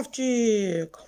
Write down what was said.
Хавчик!